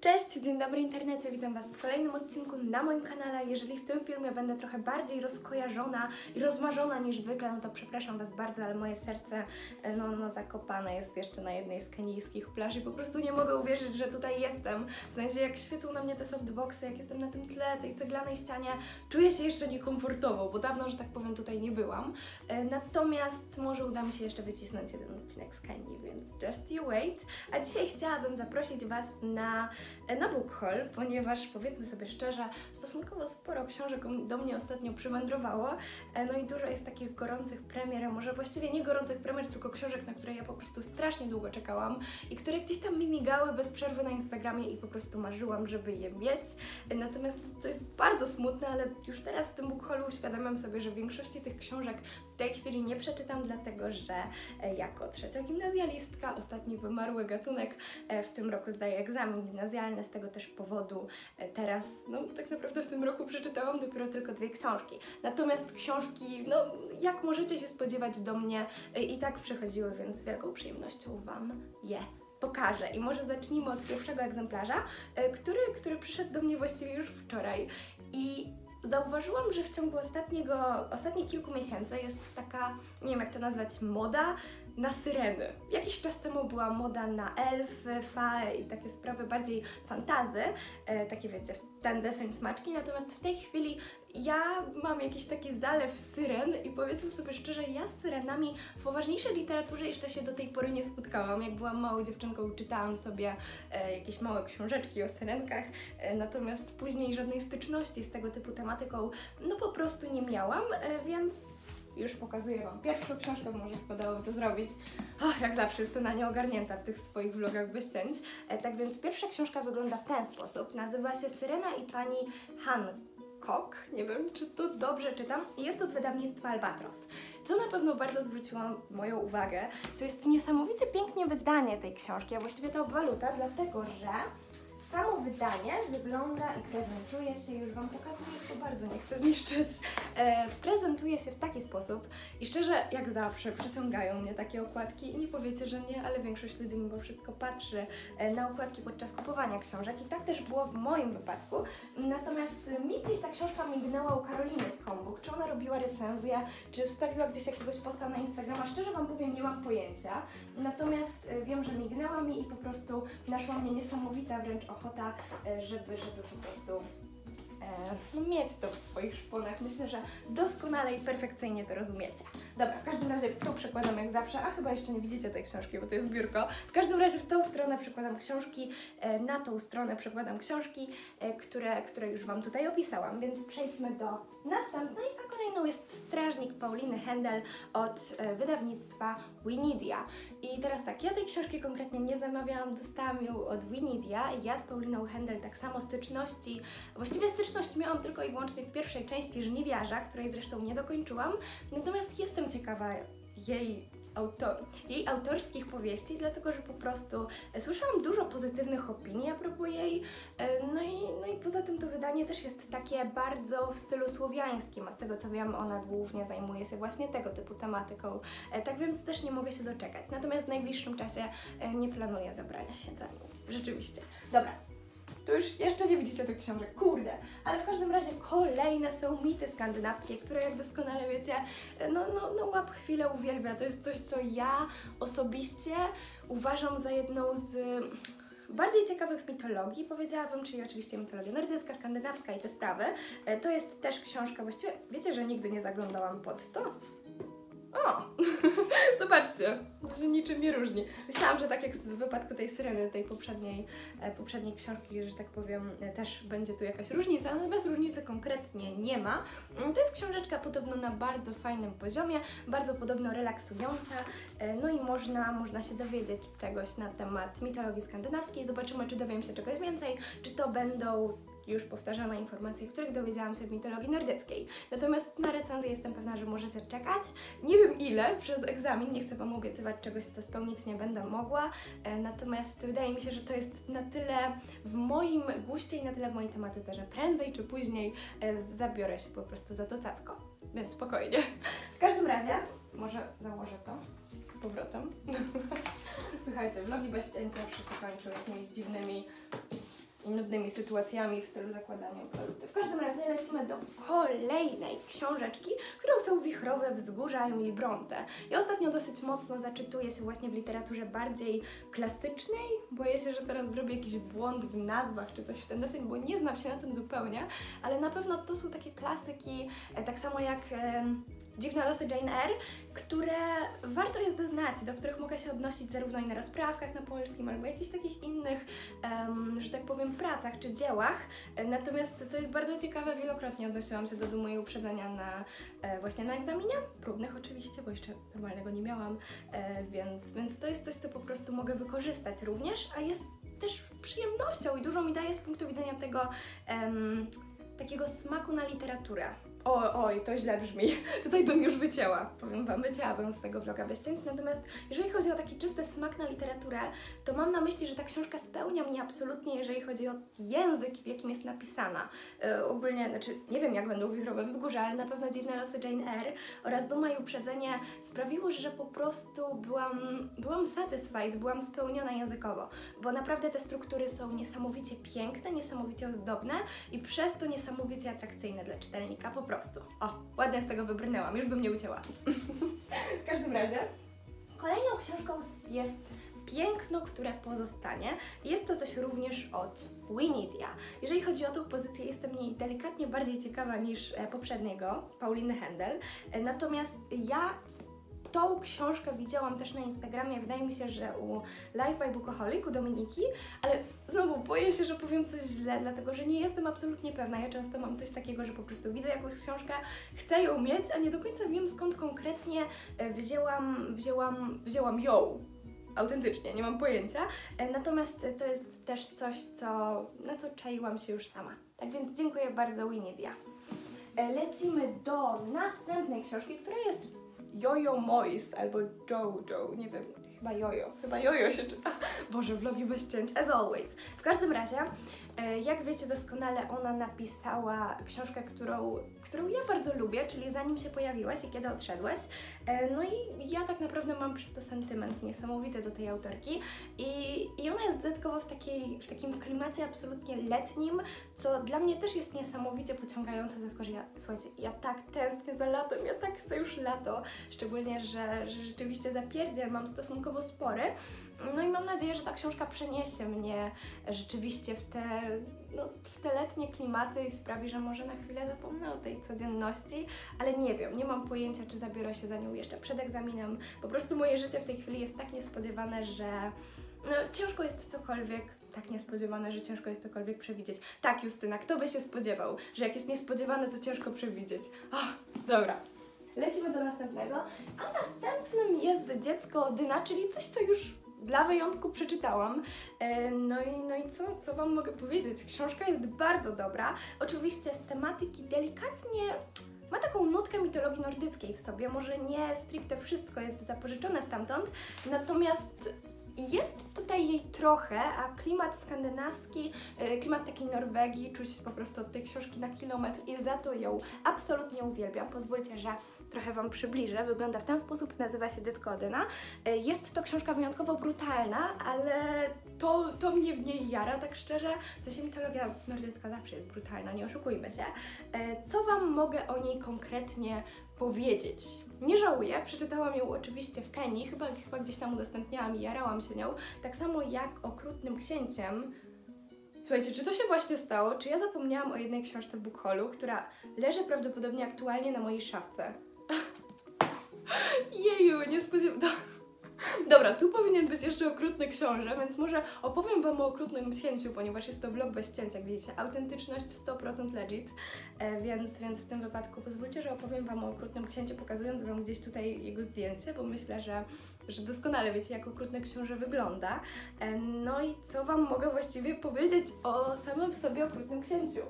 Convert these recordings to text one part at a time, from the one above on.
Cześć, dzień dobry internecie, witam Was w kolejnym odcinku na moim kanale. Jeżeli w tym filmie będę trochę bardziej rozkojarzona i rozmarzona niż zwykle, no to przepraszam Was bardzo, ale moje serce e, no, no zakopane jest jeszcze na jednej z kenijskich plaż i po prostu nie mogę uwierzyć, że tutaj jestem. W sensie jak świecą na mnie te softboxy, jak jestem na tym tle, tej ceglanej ścianie, czuję się jeszcze niekomfortowo, bo dawno, że tak powiem, tutaj nie byłam. E, Natomiast może uda mi się jeszcze wycisnąć jeden odcinek z Kenii, więc just you wait. A dzisiaj chciałabym zaprosić Was na na book haul, ponieważ powiedzmy sobie szczerze, stosunkowo sporo książek do mnie ostatnio przywędrowało, e, no i dużo jest takich gorących premier, może właściwie nie gorących premier, tylko książek, na które ja po prostu strasznie długo czekałam i które gdzieś tam mi migały bez przerwy na Instagramie i po prostu marzyłam, żeby je mieć. E, natomiast to jest bardzo smutne, ale już teraz w tym book uświadamiam sobie, że większości tych książek w tej chwili nie przeczytam, dlatego że e, jako trzeciogimnazjalistka, ostatni wymarły gatunek, w tym roku zdaję egzamin gimnazjalny, z tego też powodu e, teraz, no tak naprawdę w tym roku przeczytałam dopiero tylko dwie książki. Natomiast książki, no jak możecie się spodziewać do mnie e, i tak przychodziły, więc z wielką przyjemnością Wam je pokażę. I może zacznijmy od pierwszego egzemplarza, e, który, który przyszedł do mnie właściwie już wczoraj. I zauważyłam, że w ciągu ostatniego, ostatnich kilku miesięcy jest taka, nie wiem jak to nazwać, moda na syreny. Jakiś czas temu była moda na elfy, fae i takie sprawy bardziej fantazy, e, takie wiecie, ten deseń smaczki, natomiast w tej chwili ja mam jakiś taki zalew syren i powiedzmy sobie szczerze, ja z syrenami w poważniejszej literaturze jeszcze się do tej pory nie spotkałam. Jak byłam małą dziewczynką, czytałam sobie e, jakieś małe książeczki o syrenkach, e, natomiast później żadnej styczności z tego typu tematyką no po prostu nie miałam, e, więc już pokazuję Wam pierwszą książkę, może podało to zrobić. Jak zawsze jestem na nie ogarnięta w tych swoich vlogach bez cięć. E, tak więc pierwsza książka wygląda w ten sposób. Nazywa się Syrena i pani Hancock. Nie wiem, czy to dobrze czytam. Jest od wydawnictwa Albatros. Co na pewno bardzo zwróciło moją uwagę, to jest niesamowicie pięknie wydanie tej książki, a właściwie to obwaluta, dlatego że Samo wydanie wygląda i prezentuje się, już Wam pokazuję, to bardzo nie chcę zniszczyć, e, prezentuje się w taki sposób i szczerze, jak zawsze, przyciągają mnie takie okładki i nie powiecie, że nie, ale większość ludzi mimo wszystko patrzy e, na okładki podczas kupowania książek i tak też było w moim wypadku. Natomiast mi gdzieś ta książka mignęła u Karoliny z Homebook, czy ona robiła recenzję, czy wstawiła gdzieś jakiegoś posta na Instagrama, szczerze Wam powiem, nie mam pojęcia. Natomiast e, wiem, że mignęła mi i po prostu naszła mnie niesamowita wręcz ochota ochota, e, żeby, żeby po prostu e, no, mieć to w swoich szponach. Myślę, że doskonale i perfekcyjnie to rozumiecie. Dobra, w każdym razie tu przekładam jak zawsze, a chyba jeszcze nie widzicie tej książki, bo to jest biurko. W każdym razie w tą stronę przekładam książki, e, na tą stronę przekładam książki, które, które już Wam tutaj opisałam, więc przejdźmy do następnej, a kolejną jest Strażnik Pauliny Händel od wydawnictwa Winidia. I teraz tak, ja tej książki konkretnie nie zamawiałam, dostałam ją od Winidia. Ja z Pauliną Händel tak samo styczności, właściwie styczność miałam tylko i wyłącznie w pierwszej części Żniwiarza, której zresztą nie dokończyłam, natomiast jestem ciekawa jej autor, jej autorskich powieści, dlatego że po prostu słyszałam dużo pozytywnych opinii a propos jej, e, no i, no i poza tym to wydanie też jest takie bardzo w stylu słowiańskim, a z tego co wiem ona głównie zajmuje się właśnie tego typu tematyką, e, tak więc też nie mogę się doczekać. Natomiast w najbliższym czasie e, nie planuję zabrania się za nią, rzeczywiście. Dobra, to już jeszcze nie widzicie tych książek, kurde. Ale w każdym razie kolejne są mity skandynawskie, które jak doskonale wiecie, no, no, no łap chwilę uwielbia. To jest coś, co ja osobiście uważam za jedną z bardziej ciekawych mitologii, powiedziałabym, czyli oczywiście mitologia nordycka, skandynawska i te sprawy. E, to jest też książka, właściwie wiecie, że nigdy nie zaglądałam pod to? O! Zobaczcie, że niczym nie różni. Myślałam, że tak jak w wypadku tej syreny, tej poprzedniej, e, poprzedniej książki, że tak powiem, e, też będzie tu jakaś różnica, natomiast różnicy konkretnie nie ma. Mm, to jest książeczka podobno na bardzo fajnym poziomie, bardzo podobno relaksująca, e, no i można, można się dowiedzieć czegoś na temat mitologii skandynawskiej. Zobaczymy, czy dowiem się czegoś więcej, czy to będą już powtarzane informacje, których dowiedziałam się w mitologii nordyckiej. Natomiast na recenzję jestem pewna, że możecie czekać. Nie wiem ile przez egzamin, nie chcę Wam obiecywać czegoś, co spełnić nie będę mogła, e, natomiast wydaje mi się, że to jest na tyle w moim guście i na tyle w mojej tematyce, że prędzej czy później e, zabiorę się po prostu za to. Więc spokojnie. W każdym razie, może założę to powrotem. Słuchajcie, vlogi bez cięcia zawsze się kończą jakimiś dziwnymi trudnymi sytuacjami w stylu zakładania waluty. W każdym razie lecimy do kolejnej książeczki, którą są Wichrowe Wzgórza Emily Bronte. Ja ostatnio dosyć mocno zaczytuję się właśnie w literaturze bardziej klasycznej. Boję się, że teraz zrobię jakiś błąd w nazwach czy coś w ten deseń, bo nie znam się na tym zupełnie, ale na pewno to są takie klasyki, e, tak samo jak e, Dziwne losy Jane Eyre, które warto jest znać, do których mogę się odnosić zarówno i na rozprawkach na polskim, albo jakichś takich innych, um, że tak powiem, pracach czy dziełach. Natomiast, co jest bardzo ciekawe, wielokrotnie odnosiłam się do Dumu i Uprzedzenia na, e, właśnie na egzaminie, próbnych oczywiście, bo jeszcze normalnego nie miałam, e, więc, więc to jest coś, co po prostu mogę wykorzystać również, a jest też przyjemnością i dużo mi daje z punktu widzenia tego um, takiego smaku na literaturę. Oj, oj, to źle brzmi. Tutaj bym już wycięła. Powiem Wam, wycięłabym z tego vloga bez cięć. Natomiast jeżeli chodzi o taki czysty smak na literaturę, to mam na myśli, że ta książka spełnia mnie absolutnie, jeżeli chodzi o język, w jakim jest napisana. Yy, ogólnie, znaczy nie wiem jak będą wichrowe wzgórza, ale na pewno Dziwne losy Jane Eyre oraz Duma i Uprzedzenie sprawiły, że po prostu byłam, byłam satisfied, byłam spełniona językowo, bo naprawdę te struktury są niesamowicie piękne, niesamowicie ozdobne i przez to niesamowicie atrakcyjne dla czytelnika. Po prostu. O, ładnie z tego wybrnęłam, już bym nie ucięła. w każdym razie, kolejną książką jest Piękno, które pozostanie. Jest to coś również od Winidia. Jeżeli chodzi o tą pozycję, jestem jej delikatnie bardziej ciekawa niż e, poprzedniego, Pauliny Händel. E, natomiast ja tą książkę widziałam też na Instagramie, wydaje mi się, że u Live by Bookoholic, u Dominiki, ale znowu boję się, że powiem coś źle, dlatego że nie jestem absolutnie pewna. Ja często mam coś takiego, że po prostu widzę jakąś książkę, chcę ją mieć, a nie do końca wiem skąd konkretnie e, wzięłam, wzięłam, wzięłam ją autentycznie, nie mam pojęcia. E, natomiast to jest też coś, co, na co czaiłam się już sama. Tak więc dziękuję bardzo Winidia. E, lecimy do następnej książki, która jest Jojo Mois albo Jojo, nie wiem, chyba Jojo, chyba Jojo się czyta. Boże, vlogi bez cięć, as always. W każdym razie jak wiecie doskonale, ona napisała książkę, którą, którą ja bardzo lubię, czyli Zanim się pojawiłaś i Kiedy odszedłeś. E, no i ja tak naprawdę mam przez to sentyment niesamowity do tej autorki. I, i ona jest dodatkowo w, takiej, w takim klimacie absolutnie letnim, co dla mnie też jest niesamowicie pociągające, dlatego że ja, słuchajcie, ja tak tęsknię za latem, ja tak chcę już lato, szczególnie, że, że rzeczywiście zapierdziel mam stosunkowo spory, no i mam nadzieję, że ta książka przeniesie mnie rzeczywiście w te, no, w te letnie klimaty i sprawi, że może na chwilę zapomnę o tej codzienności, ale nie wiem, nie mam pojęcia, czy zabiorę się za nią jeszcze przed egzaminem. Po prostu moje życie w tej chwili jest tak niespodziewane, że no, ciężko jest cokolwiek tak niespodziewane, że ciężko jest cokolwiek przewidzieć. Tak, Justyna, kto by się spodziewał, że jak jest niespodziewane, to ciężko przewidzieć. Oh, dobra. Lecimy do następnego. A następnym jest dziecko Dyna, czyli coś, co już dla wyjątku przeczytałam. E, no i, no i co, co Wam mogę powiedzieć? Książka jest bardzo dobra. Oczywiście z tematyki delikatnie ma taką nutkę mitologii nordyckiej w sobie, może nie stricte wszystko jest zapożyczone stamtąd, natomiast jest tutaj jej trochę, a klimat skandynawski, e, klimat takiej Norwegii czuć po prostu od tej książki na kilometr i za to ją absolutnie uwielbiam. Pozwólcie, że trochę Wam przybliżę. Wygląda w ten sposób, nazywa się Dytko Odyna. E, jest to książka wyjątkowo brutalna, ale to, to mnie w niej jara, tak szczerze. W sensie mitologia nordycka zawsze jest brutalna, nie oszukujmy się. E, co Wam mogę o niej konkretnie powiedzieć? Nie żałuję, przeczytałam ją oczywiście w Kenii, chyba, chyba gdzieś tam udostępniałam i jarałam się nią. Tak samo jak Okrutnym Księciem, Słuchajcie, czy to się właśnie stało? Czy ja zapomniałam o jednej książce w Bookholu, która leży prawdopodobnie aktualnie na mojej szafce? Jeju, nie spodziewałam... Dobra, tu powinien być jeszcze okrutny książę, więc może opowiem Wam o okrutnym księciu, ponieważ jest to vlog bez cięcia, jak widzicie. Autentyczność 100% legit, e, więc, więc w tym wypadku pozwólcie, że opowiem Wam o okrutnym księciu, pokazując Wam gdzieś tutaj jego zdjęcie, bo myślę, że, że doskonale wiecie, jak okrutny książę wygląda. E, no i co Wam mogę właściwie powiedzieć o samym w sobie okrutnym księciu?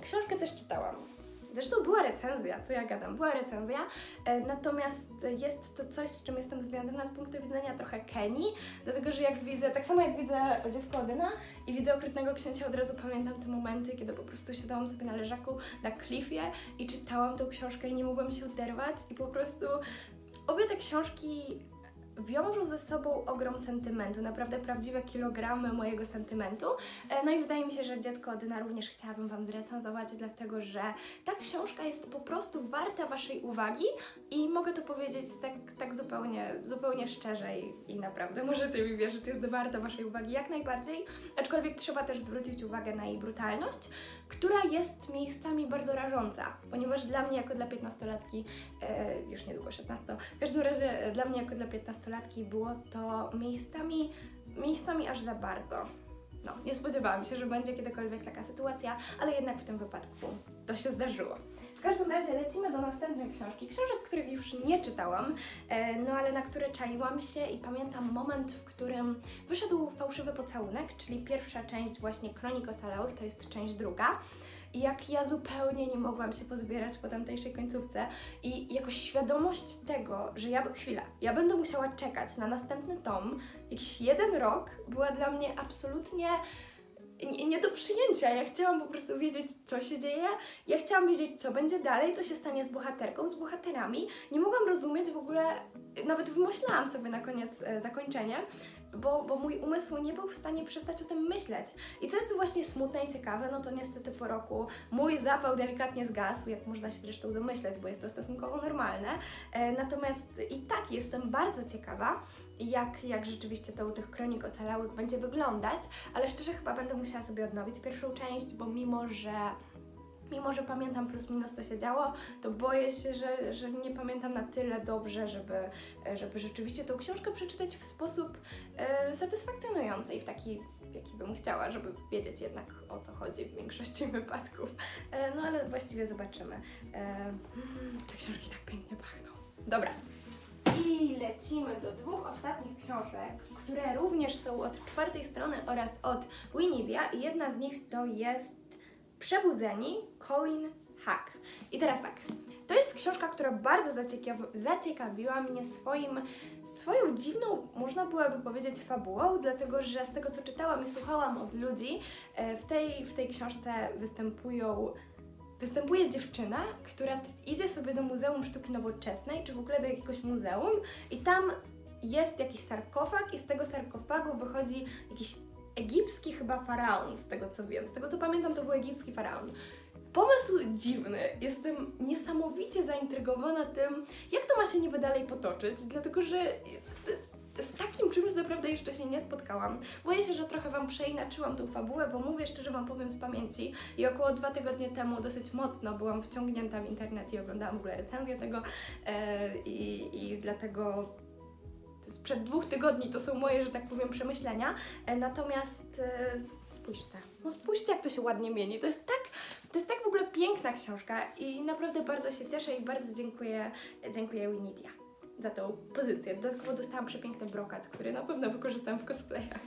Książkę też czytałam. Zresztą była recenzja, co ja gadam, była recenzja, e, natomiast jest to coś, z czym jestem związana z punktu widzenia trochę Kenii, dlatego że jak widzę, tak samo jak widzę dziecko Odyna i widzę Okrutnego Księcia, od razu pamiętam te momenty, kiedy po prostu siadałam sobie na leżaku na klifie i czytałam tą książkę i nie mogłam się oderwać i po prostu obie te książki wiążą ze sobą ogrom sentymentu, naprawdę prawdziwe kilogramy mojego sentymentu. E, no i wydaje mi się, że Dziecko Odyna również chciałabym Wam zrecenzować, dlatego że ta książka jest po prostu warta Waszej uwagi i mogę to powiedzieć tak, tak zupełnie, zupełnie szczerze i, i naprawdę możecie mi wierzyć, jest warta Waszej uwagi jak najbardziej, aczkolwiek trzeba też zwrócić uwagę na jej brutalność, która jest miejscami bardzo rażąca, ponieważ dla mnie jako dla 15-latki, e, już niedługo 16, w każdym razie e, dla mnie jako dla 15-latki było to miejscami, miejscami aż za bardzo. No, nie spodziewałam się, że będzie kiedykolwiek taka sytuacja, ale jednak w tym wypadku to się zdarzyło. W każdym razie lecimy do następnej książki. Książek, których już nie czytałam, e, no ale na które czaiłam się i pamiętam moment, w którym wyszedł fałszywy pocałunek, czyli pierwsza część właśnie Kronik Ocalałych, to jest część druga. I jak ja zupełnie nie mogłam się pozbierać po tamtejszej końcówce i jakoś świadomość tego, że ja, chwila, ja będę musiała czekać na następny tom, jakiś jeden rok, była dla mnie absolutnie nie, nie do przyjęcia. Ja chciałam po prostu wiedzieć, co się dzieje. Ja chciałam wiedzieć, co będzie dalej, co się stanie z bohaterką, z bohaterami. Nie mogłam rozumieć w ogóle, nawet wymyślałam sobie na koniec e, zakończenie, bo, bo mój umysł nie był w stanie przestać o tym myśleć. I co jest tu właśnie smutne i ciekawe, no to niestety po roku mój zapał delikatnie zgasł, jak można się zresztą domyśleć, bo jest to stosunkowo normalne. E, natomiast i tak jestem bardzo ciekawa, jak, jak rzeczywiście to u tych kronik ocalałych będzie wyglądać, ale szczerze chyba będę musiała sobie odnowić pierwszą część, bo mimo, że mimo że pamiętam plus minus co się działo, to boję się, że, że nie pamiętam na tyle dobrze, żeby, żeby rzeczywiście tą książkę przeczytać w sposób e, satysfakcjonujący i w taki, jaki bym chciała, żeby wiedzieć jednak o co chodzi w większości wypadków. E, no ale właściwie zobaczymy. E, te książki tak pięknie pachną. Dobra, i lecimy do dwóch ostatnich książek, które również są od czwartej strony oraz od Winidia. I jedna z nich to jest Przebudzeni Colin Hack. I teraz tak, to jest książka, która bardzo zaciekawi zaciekawiła mnie swoim, swoją dziwną, można byłoby powiedzieć, fabułą, dlatego że z tego co czytałam i słuchałam od ludzi, e, w tej, w tej książce występują występuje dziewczyna, która idzie sobie do Muzeum Sztuki Nowoczesnej, czy w ogóle do jakiegoś muzeum i tam jest jakiś sarkofag i z tego sarkofagu wychodzi jakiś egipski chyba faraon, z tego co wiem. Z tego co pamiętam, to był egipski faraon. Pomysł dziwny. Jestem niesamowicie zaintrygowana tym, jak to ma się niby dalej potoczyć, dlatego że z takim czymś naprawdę jeszcze się nie spotkałam. Boję się, że trochę Wam przeinaczyłam tą fabułę, bo mówię szczerze Wam powiem z pamięci i około dwa tygodnie temu dosyć mocno byłam wciągnięta w internet i oglądałam w ogóle recenzję tego e, i, i dlatego sprzed dwóch tygodni to są moje, że tak powiem, przemyślenia. E, natomiast e, spójrzcie, no spójrzcie jak to się ładnie mieni. To jest tak, to jest tak w ogóle piękna książka i naprawdę bardzo się cieszę i bardzo dziękuję, dziękuję Winidia za tą pozycję. Dodatkowo dostałam przepiękny brokat, który na pewno wykorzystam w cosplayach.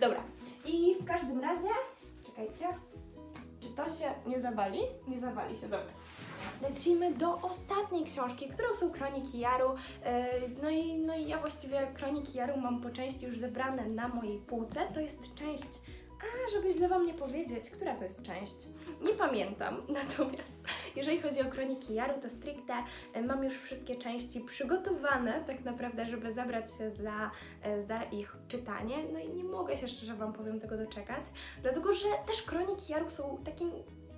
Dobra, i w każdym razie, czekajcie, czy to się nie zawali? Nie zawali się, dobra. Lecimy do ostatniej książki, którą są Kroniki Jaru. E, no i, no i ja właściwie Kroniki Jaru mam po części już zebrane na mojej półce. To jest część a, żeby źle Wam nie powiedzieć, która to jest część? Nie pamiętam. Natomiast jeżeli chodzi o Kroniki Jaru, to stricte e, mam już wszystkie części przygotowane tak naprawdę, żeby zabrać się za, e, za ich czytanie. No i nie mogę się szczerze Wam powiem tego doczekać, dlatego że też Kroniki Jaru są takim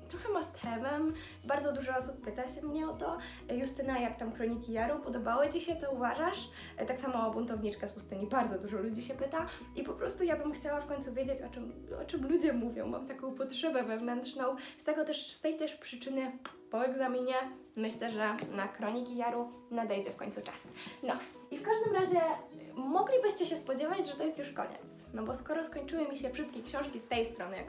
trochę must have'em. Bardzo dużo osób pyta się mnie o to. Justyna, jak tam Kroniki Jaru? Podobały Ci się? Co uważasz? Tak samo o Buntowniczka z pustyni. Bardzo dużo ludzi się pyta i po prostu ja bym chciała w końcu wiedzieć, o czym, o czym ludzie mówią. Mam taką potrzebę wewnętrzną. Z tego też, z tej też przyczyny po egzaminie myślę, że na Kroniki Jaru nadejdzie w końcu czas. No i w każdym razie moglibyście się spodziewać, że to jest już koniec. No bo skoro skończyły mi się wszystkie książki z tej strony, jak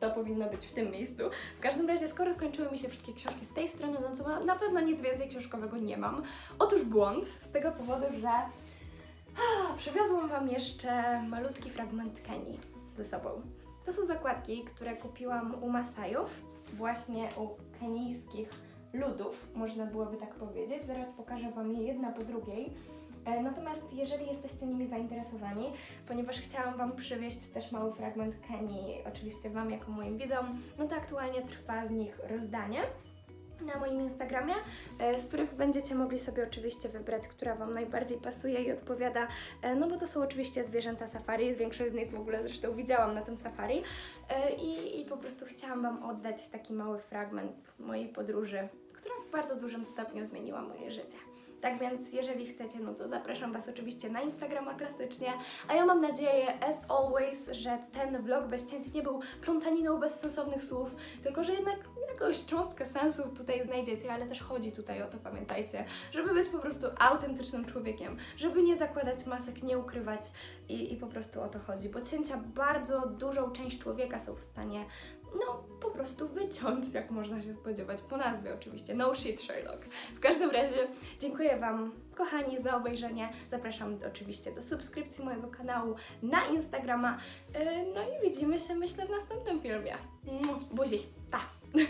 to powinno być w tym miejscu. W każdym razie, skoro skończyły mi się wszystkie książki z tej strony, no to na pewno nic więcej książkowego nie mam. Otóż błąd, z tego powodu, że ah, przywiozłam Wam jeszcze malutki fragment Kenii ze sobą. To są zakładki, które kupiłam u Masajów, właśnie u kenijskich ludów, można byłoby tak powiedzieć. Zaraz pokażę Wam je jedna po drugiej. E, natomiast jeżeli jesteście nimi zainteresowani, ponieważ chciałam Wam przywieźć też mały fragment Kenii, oczywiście Wam jako moim widzom, no to aktualnie trwa z nich rozdanie. na moim Instagramie, e, z których będziecie mogli sobie oczywiście wybrać, która Wam najbardziej pasuje i odpowiada, e, no bo to są oczywiście zwierzęta safari, większość z nich w ogóle zresztą widziałam na tym safari i, i po prostu chciałam Wam oddać taki mały fragment mojej podróży, która w bardzo dużym stopniu zmieniła moje życie. Tak więc, jeżeli chcecie, no to zapraszam Was oczywiście na Instagrama klasycznie. A ja mam nadzieję, as always, że ten vlog bez cięć nie był plątaniną bezsensownych słów, tylko że jednak jakąś cząstkę sensu tutaj znajdziecie, ale też chodzi tutaj o to, pamiętajcie, żeby być po prostu autentycznym człowiekiem, żeby nie zakładać masek, nie ukrywać i, i po prostu o to chodzi, bo cięcia bardzo dużą część człowieka są w stanie no, po prostu wyciąć, jak można się spodziewać, po nazwie oczywiście, no shit Sherlock. W każdym razie dziękuję Wam, kochani, za obejrzenie. Zapraszam oczywiście do subskrypcji mojego kanału na Instagrama. Yy, No i widzimy się, myślę, w następnym filmie. Buzi, pa!